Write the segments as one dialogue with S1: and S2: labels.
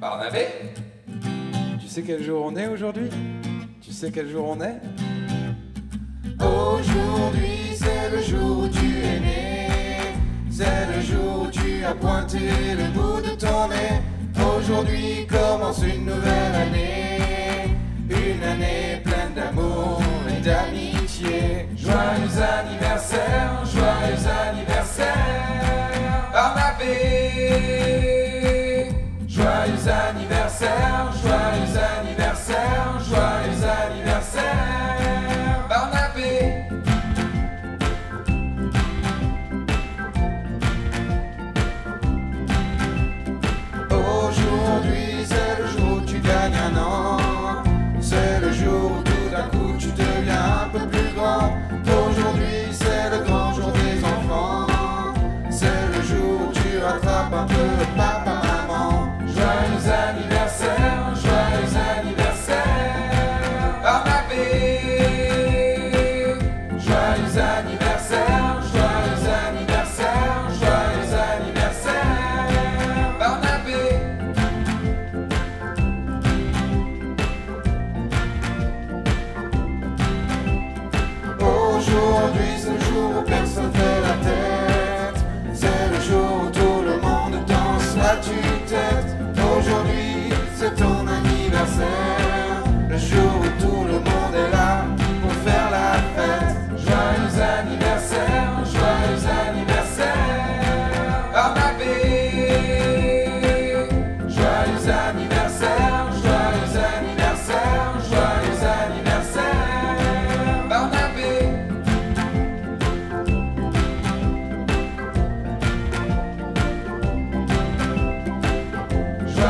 S1: Barnabé. Tu sais quel jour on est aujourd'hui? Tu sais quel jour on est?
S2: Aujourd'hui c'est le jour où tu es né. C'est le jour où tu as pointé le bout de ton nez. Aujourd'hui commence une nouvelle année. Une année pleine d'amour et d'amitié. Joyeux Aujourd'hui c'est le jour où personne fait la tête C'est le jour où tout le monde danse la tue-tête. Aujourd'hui c'est ton anniversaire Le jour où tout le monde est là pour faire la fête. Joyeux anniversaire, joyeux anniversaire. Barnabé Joyeux anniversaire,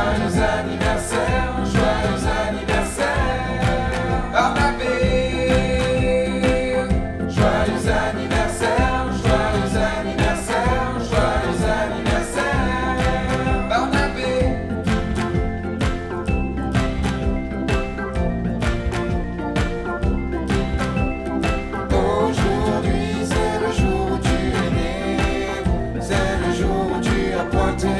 S2: Joyeux anniversaire, joyeux anniversaire, Barnabé. Joyeux anniversaire, joyeux anniversaire, joyeux anniversaire, Barnabé. Aujourd'hui, c'est le jour où tu es né, c'est le jour où tu as pointé.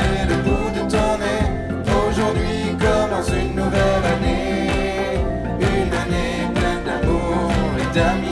S2: damn